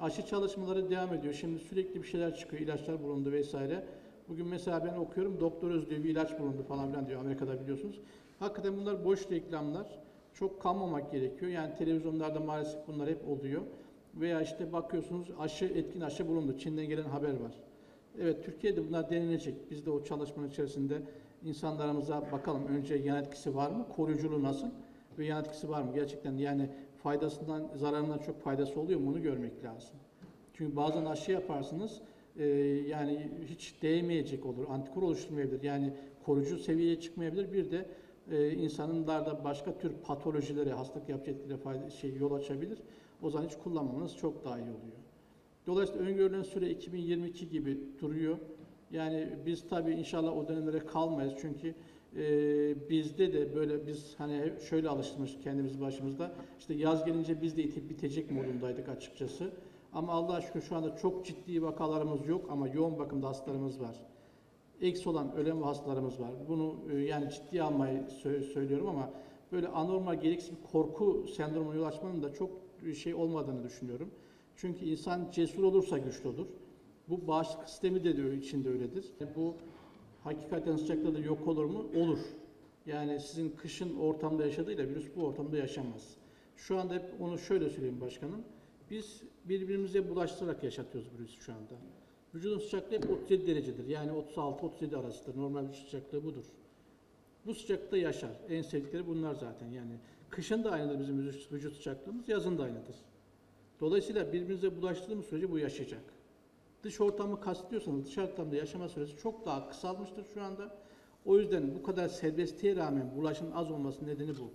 Aşı çalışmaları devam ediyor. Şimdi sürekli bir şeyler çıkıyor, ilaçlar bulundu vesaire. Bugün mesela ben okuyorum, Doktor Öz diyor bir ilaç bulundu falan filan diyor Amerika'da biliyorsunuz. Hakikaten bunlar boş reklamlar. Çok kanmamak gerekiyor. Yani televizyonlarda maalesef bunlar hep oluyor. Veya işte bakıyorsunuz aşı, etkin aşı bulundu. Çin'den gelen haber var. Evet Türkiye'de bunlar denenecek. Biz de o çalışmanın içerisinde insanlarımıza bakalım önce yan etkisi var mı? Koruyuculuğu nasıl? Ve yan etkisi var mı? Gerçekten yani faydasından, zararından çok faydası oluyor mu? Onu görmek lazım. Çünkü bazen aşı yaparsınız e, yani hiç değmeyecek olur. Antikor oluşturmayabilir. Yani koruyucu seviyeye çıkmayabilir. Bir de e, insanlarda başka tür patolojilere, hastalık yapıcı etkilere fayda, şey, yol açabilir. O zaman hiç kullanmamanız çok daha iyi oluyor. Dolayısıyla öngörülen süre 2022 gibi duruyor. Yani biz tabii inşallah o dönemlere kalmayız. Çünkü e, bizde de böyle biz hani şöyle alıştırmış kendimiz başımızda. İşte yaz gelince biz de itip bitecek modundaydık açıkçası. Ama Allah'a şükür şu anda çok ciddi vakalarımız yok ama yoğun bakımda hastalarımız var. Eksi olan ölen hastalarımız var. Bunu e, yani ciddiye almayı sö- söylüyorum ama böyle anormal gereksiz korku sendromuna yol açmanın da çok şey olmadığını düşünüyorum. Çünkü insan cesur olursa güçlü olur. Bu bağışıklık sistemi de, de içinde öyledir. Bu hakikaten sıcakta da yok olur mu? Olur. Yani sizin kışın ortamda yaşadığıyla virüs bu ortamda yaşamaz. Şu anda hep onu şöyle söyleyeyim başkanım. Biz birbirimize bulaştırarak yaşatıyoruz virüsü şu anda. Vücudun sıcaklığı hep 37 derecedir. Yani 36-37 arasıdır. Normal vücut sıcaklığı budur. Bu sıcaklıkta yaşar. En sevdikleri bunlar zaten. Yani kışın da aynıdır bizim vücut, sıcaklığımız, yazın da aynıdır. Dolayısıyla birbirimize bulaştırdığımız sürece bu yaşayacak. Dış ortamı kastediyorsanız dış ortamda yaşama süresi çok daha kısalmıştır şu anda. O yüzden bu kadar serbestliğe rağmen bulaşın az olmasının nedeni bu.